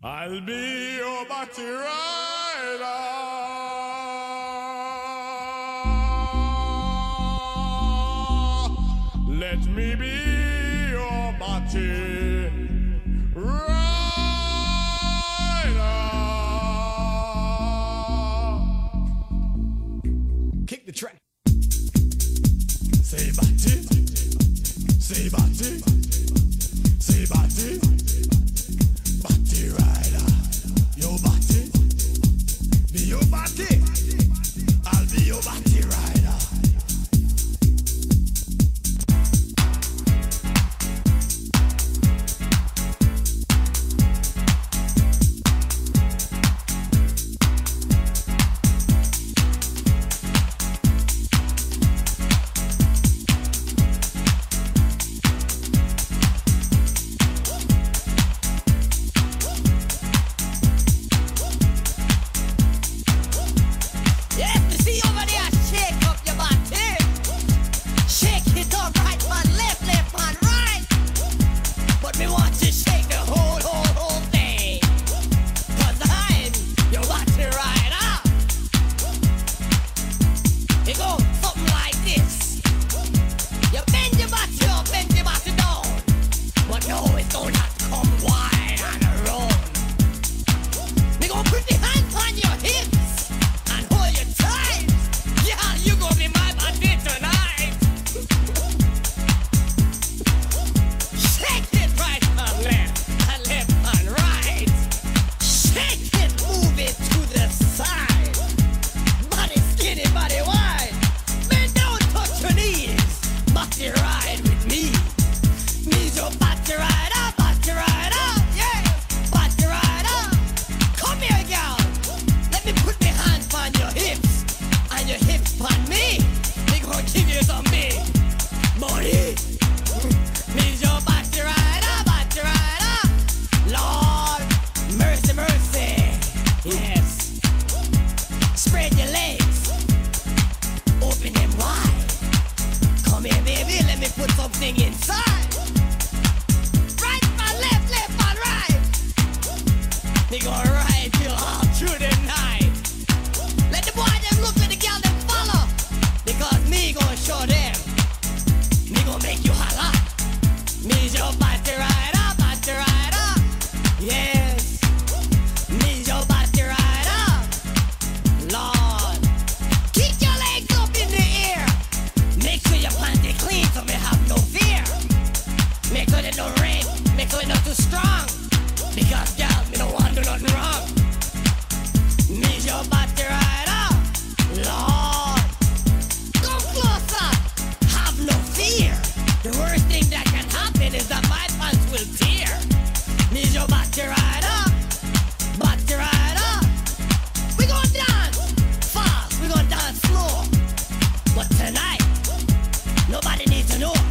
I'll be your batty rider. Let me be your batty rider. Kick the track. Say batty. Say batty. Say batty. know.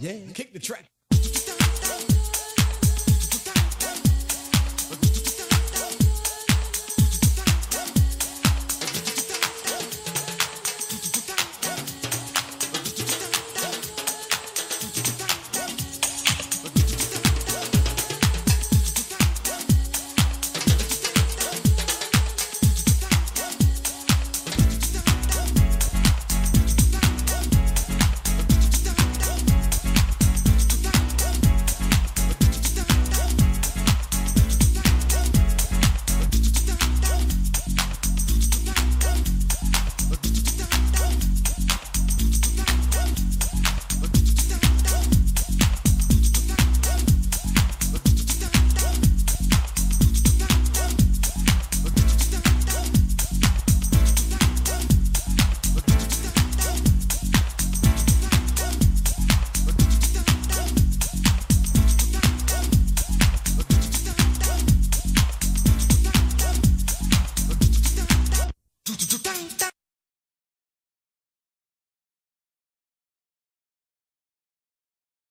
Yeah. Kick the track.